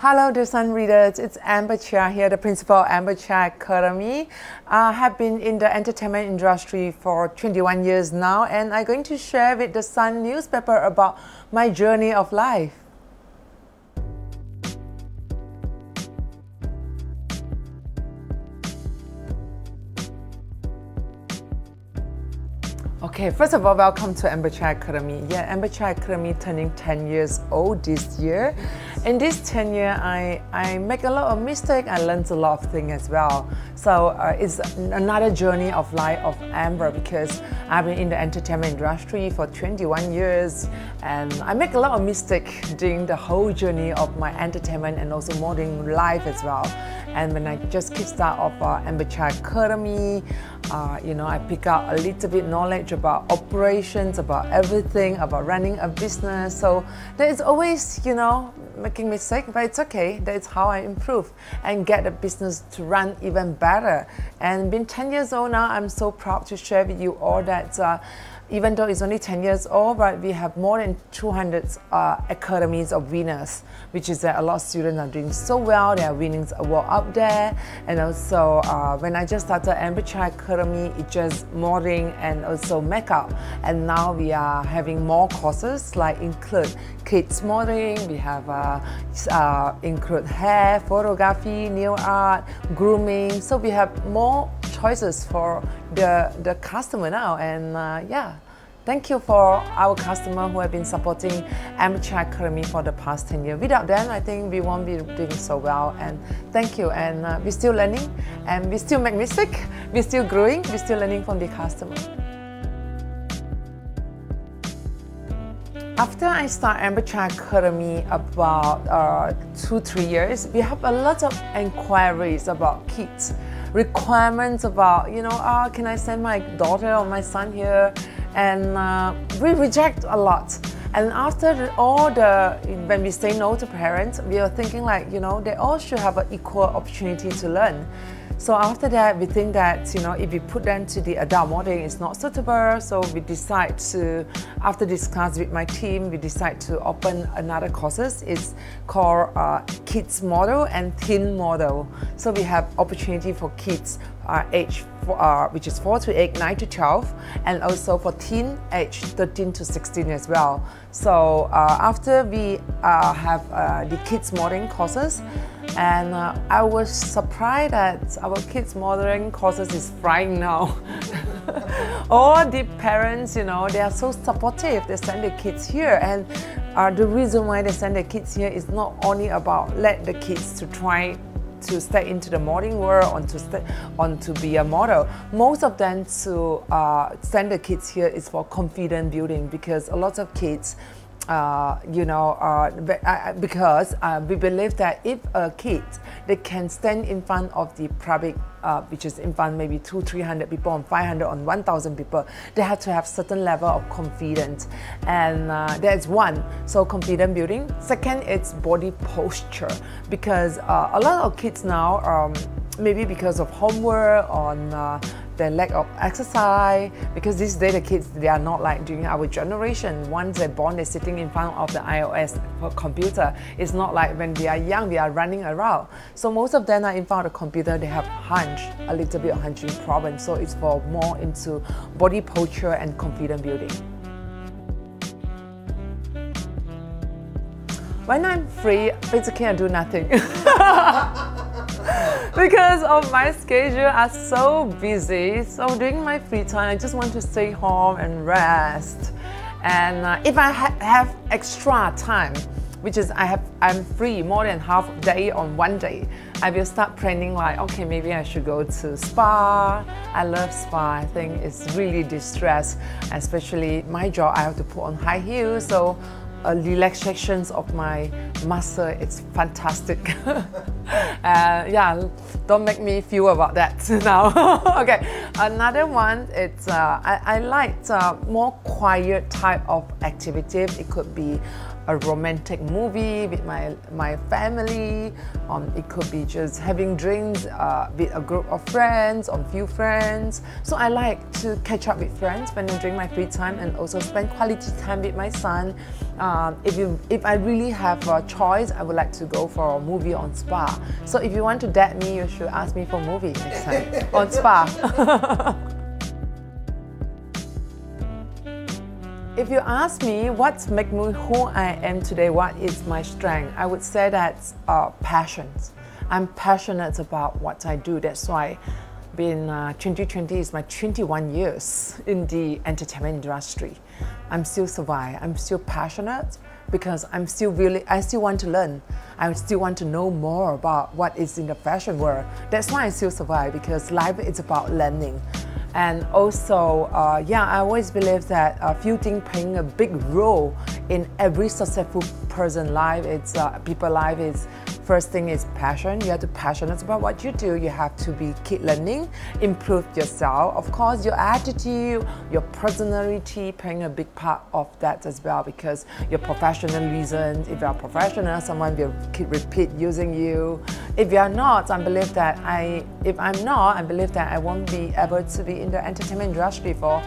Hello, dear Sun readers. It's Amber Chia here, the principal Amber Chia Academy. I have been in the entertainment industry for 21 years now, and I'm going to share with the Sun newspaper about my journey of life. Okay, first of all, welcome to Amber Chia Academy. Yeah, Amber Chia Academy turning 10 years old this year. In this 10 year, I, I make a lot of mistakes. I learned a lot of things as well. So uh, it's another journey of life of Amber because I've been in the entertainment industry for 21 years and I make a lot of mistakes during the whole journey of my entertainment and also modeling life as well. And when I just kick start of uh, Amber Chia Academy, uh, you know, I pick up a little bit knowledge about operations, about everything, about running a business. So there is always, you know, making mistake, but it's okay. That's how I improve and get the business to run even better. And being 10 years old now, I'm so proud to share with you all that. Uh, even though it's only 10 years old, but we have more than 200 uh, academies of winners, which is that a lot of students are doing so well. They are winning award out there. And also, uh, when I just started Amber Chia Academy, it's just modeling and also makeup. And now we are having more courses like include kids modeling, we have uh, uh include hair, photography, nail art, grooming. So we have more choices for the, the customer now. And uh, yeah, thank you for our customer who have been supporting Chia Academy for the past 10 years. Without them, I think we won't be doing so well. And thank you. And uh, we're still learning and we still make mistake. We're still growing. We're still learning from the customer. After I start Amber Chia Academy about uh, two, three years, we have a lot of inquiries about kids requirements about, you know, oh, can I send my daughter or my son here? And uh, we reject a lot. And after all the, when we say no to parents, we are thinking like, you know, they all should have an equal opportunity to learn. So after that, we think that you know if we put them to the adult modeling, it's not suitable. So we decide to, after discuss with my team, we decide to open another courses. It's called uh, Kids Model and Teen Model. So we have opportunity for kids uh, age uh, which is 4 to 8, 9 to 12, and also for teen age 13 to 16 as well. So uh, after we uh, have uh, the kids modeling courses, and uh, I was surprised that our kids modeling courses is flying now. All the parents, you know, they are so supportive. They send their kids here, and uh, the reason why they send their kids here is not only about let the kids to try to stay into the modeling world or to stay, on to be a model. Most of them to uh, send the kids here is for confidence building because a lot of kids uh, you know, uh, uh, because uh, we believe that if a kid they can stand in front of the public, uh, which is in front maybe two, three hundred people, on five hundred, on one thousand people, they have to have certain level of confidence, and uh, that's one. So confidence building. Second, it's body posture because a lot of kids now. Um, maybe because of homework on uh, the lack of exercise because these days the kids they are not like during our generation. Once they're born they're sitting in front of the ios computer. It's not like when we are young we are running around. So most of them are in front of the computer. They have hunch a little bit of hunching problem. So it's for more into body posture and confidence building. When i'm free basically i do nothing because of my schedule are so busy. So during my free time, I just want to stay home and rest. And uh, if I ha have extra time, which is I have I'm free more than half day on one day, I will start planning like okay maybe I should go to spa. I love spa. I think it's really distress, especially my job. I have to put on high heels, so a relaxations of my muscle. It's fantastic. uh, yeah, don't make me feel about that now. okay, another one, it's uh, I, I like uh, more quiet type of activity. It could be a romantic movie with my, my family. Um, it could be just having drinks uh, with a group of friends or few friends. So I like to catch up with friends when I'm during my free time and also spend quality time with my son. Um, if, you, if I really have a choice, I would like to go for a movie on spa. So if you want to date me, you should ask me for movie next time on spa. If you ask me what's make me who I am today, what is my strength, I would say that's uh, passion. I'm passionate about what I do. That's why been uh, 2020 is my 21 years in the entertainment industry. I'm still survive. I'm still passionate because I'm still really, I still want to learn. I still want to know more about what is in the fashion world. That's why I still survive because life is about learning. And also, uh, yeah, I always believe that few things playing a big role in every successful person life. It's uh, people life is First thing is passion. You have to be passionate about what you do. You have to be keep learning, improve yourself. Of course, your attitude, your personality playing a big part of that as well because your professional professionalism, if you're a professional, someone will keep repeat using you. If you're not, I believe that I, if I'm not, I believe that I won't be able to be in the entertainment industry for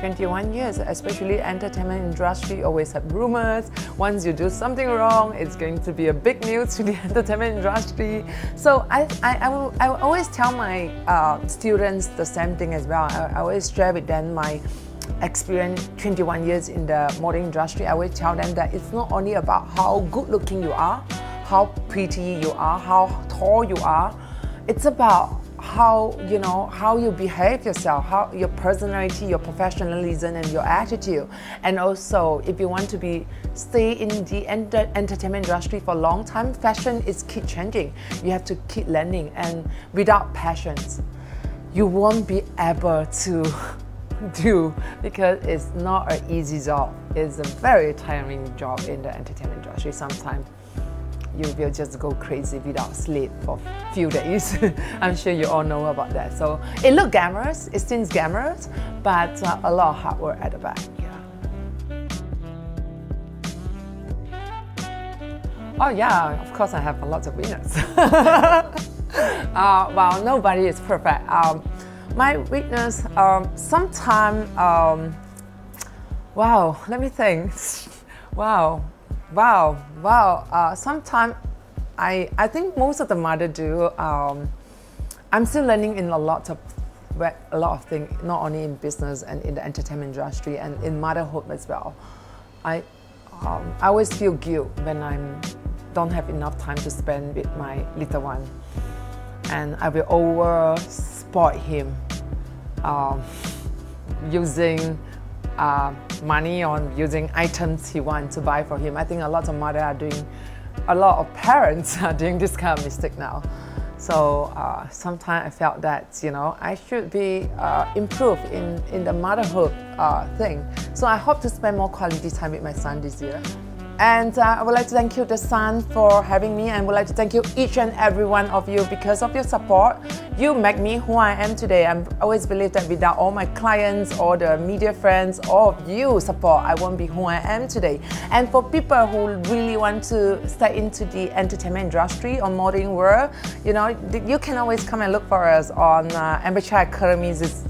21 years, especially entertainment industry always have rumors. Once you do something wrong, it's going to be a big news to the entertainment industry. So I, I, I, will, I will always tell my uh, students the same thing as well. I, I always share with them my experience 21 years in the modeling industry. I always tell them that it's not only about how good looking you are, how pretty you are, how tall you are. It's about how you know how you behave yourself how your personality your professionalism and your attitude. And also if you want to be stay in the enter entertainment industry for a long time fashion is keep changing. You have to keep learning. And without passions you won't be able to do because it's not an easy job. It's a very tiring job in the entertainment industry sometimes you will just go crazy without sleep for a few days. I'm sure you all know about that. So it looks glamorous, it seems glamorous, but uh, a lot of hard work at the back. Oh yeah, of course I have a lot of winners. uh, well, nobody is perfect. Um, my weakness, um, sometimes, um, wow, let me think. wow, Wow, wow. Uh, Sometimes I, I think most of the mother do. Um, I'm still learning in a lot of a lot of things, not only in business and in the entertainment industry and in motherhood as well. I um, I always feel guilt when I don't have enough time to spend with my little one, and I will over spoil him um, using uh, money on using items he wants to buy for him. I think a lot of mothers are doing, a lot of parents are doing this kind of mistake now. So uh, sometimes I felt that you know I should be uh, improved in, in the motherhood uh, thing. So I hope to spend more quality time with my son this year. And uh, I would like to thank you, The Sun, for having me, and I would like to thank you, each and every one of you, because of your support. You make me who I am today. I always believe that without all my clients, all the media friends, all of you support, I won't be who I am today. And for people who really want to stay into the entertainment industry or modeling world, you know, you can always come and look for us on uh, Amber Chia Academy's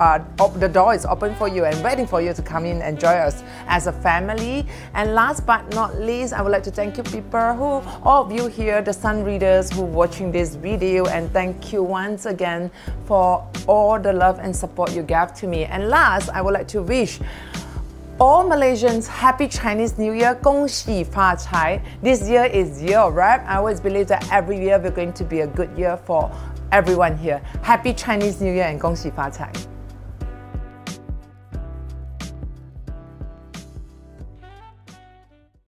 uh, the door is open for you and waiting for you to come in and join us as a family. And last but not least, I would like to thank you people who, all of you here, the Sun readers who watching this video and thank you once again for all the love and support you gave to me. And last, I would like to wish all Malaysians happy Chinese New Year, 恭喜发财. This year is year of rap. I always believe that every year we're going to be a good year for everyone here. Happy Chinese New Year and 恭喜发财.